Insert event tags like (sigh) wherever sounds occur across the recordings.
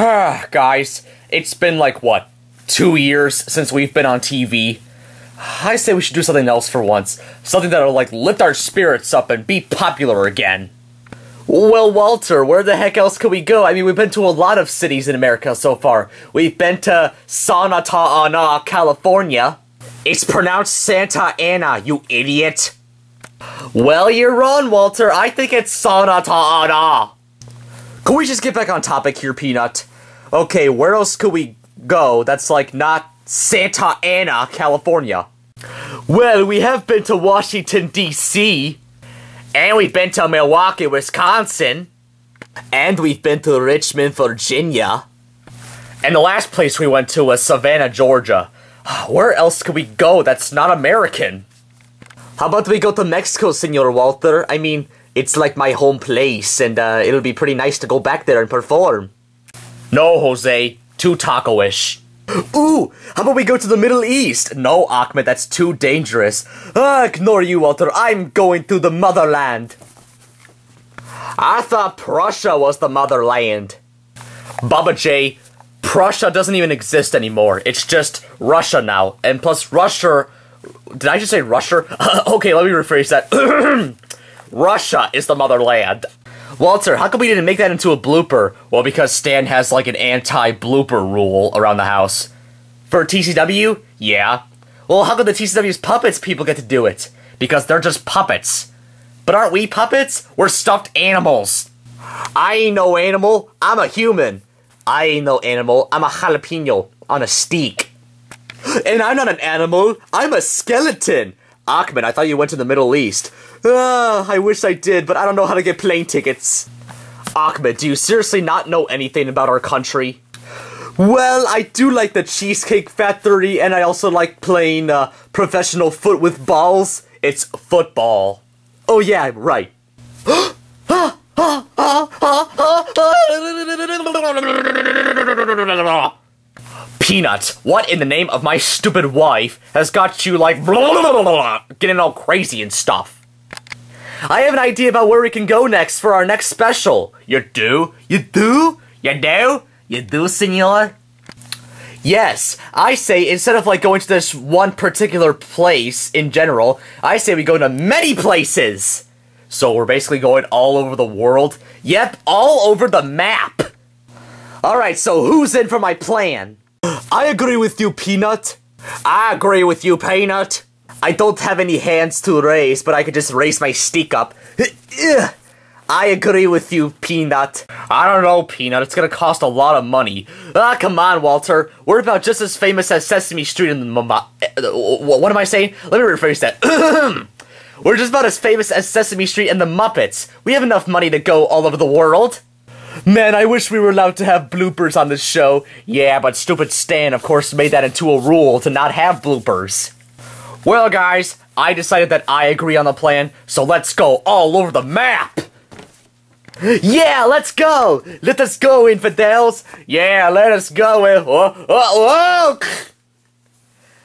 Ah, guys, it's been like, what, two years since we've been on TV? I say we should do something else for once. Something that'll, like, lift our spirits up and be popular again. Well, Walter, where the heck else could we go? I mean, we've been to a lot of cities in America so far. We've been to Santa Ana, California. It's pronounced Santa Ana, you idiot. Well, you're wrong, Walter. I think it's Santa Ana. Can we just get back on topic here, Peanut? Okay, where else could we go that's like not Santa Ana, California? Well, we have been to Washington, D.C., and we've been to Milwaukee, Wisconsin, and we've been to Richmond, Virginia. And the last place we went to was Savannah, Georgia. (sighs) Where else could we go that's not American? How about we go to Mexico, Senor Walter? I mean, it's like my home place, and uh, it'll be pretty nice to go back there and perform. No, Jose. Too taco-ish. (gasps) Ooh, how about we go to the Middle East? No, Achmed, that's too dangerous. Ah, ignore you, Walter. I'm going to the motherland. I thought Prussia was the motherland. Bubba J, Prussia doesn't even exist anymore. It's just Russia now. And plus, Russia. Did I just say Russia? (laughs) okay, let me rephrase that. (clears throat) Russia is the motherland. Walter, how come we didn't make that into a blooper? Well, because Stan has like an anti-blooper rule around the house. For TCW? Yeah. Well, how come the TCW's puppets people get to do it? Because they're just puppets. But aren't we puppets? We're stuffed animals. I ain't no animal. I'm a human. I ain't no animal. I'm a jalapeno on a steak. And I'm not an animal. I'm a skeleton. Achmed, I thought you went to the Middle East. Ah, I wish I did, but I don't know how to get plane tickets. Achmed, do you seriously not know anything about our country? Well, I do like the Cheesecake Factory, and I also like playing uh, professional foot with balls. It's football. Oh yeah, right. Peanut, what in the name of my stupid wife has got you like (laughs) getting all crazy and stuff? I have an idea about where we can go next for our next special. You do? You do? You do? You do, senor? Yes, I say instead of like going to this one particular place in general, I say we go to many places. So we're basically going all over the world. Yep, all over the map. Alright, so who's in for my plan? (gasps) I agree with you, Peanut. I agree with you, Peanut. I don't have any hands to raise, but I could just raise my stick up. I agree with you, Peanut. I don't know, Peanut. It's gonna cost a lot of money. Ah, come on, Walter. We're about just as famous as Sesame Street and the... Muppets. What am I saying? Let me rephrase that. (clears throat) We're just about as famous as Sesame Street and the Muppets. We have enough money to go all over the world. Man, I wish we were allowed to have bloopers on this show. Yeah, but stupid Stan, of course, made that into a rule to not have bloopers. Well, guys, I decided that I agree on the plan, so let's go all over the map! Yeah, let's go! Let us go, infidels! Yeah, let us go! Eh? Whoa, whoa, whoa.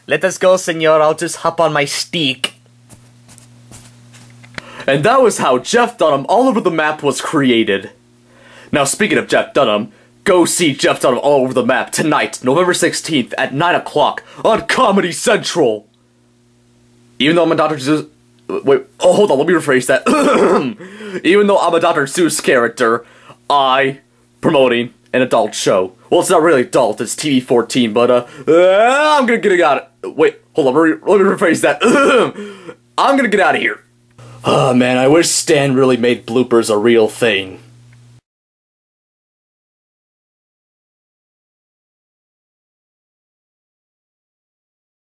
Let us go, senor. I'll just hop on my steak. And that was how Jeff Dunham All Over the Map was created. Now, speaking of Jeff Dunham, go see Jeff Dunham All Over the Map tonight, November 16th at 9 o'clock on Comedy Central! Even though I'm a Dr. Seuss... Wait, oh, hold on, let me rephrase that. (coughs) Even though I'm a Dr. Seuss character, I promoting an adult show. Well, it's not really adult, it's TV-14, but, uh, uh, I'm gonna get out of... Wait, hold on, let me, let me rephrase that. (coughs) I'm gonna get out of here. Oh man, I wish Stan really made bloopers a real thing.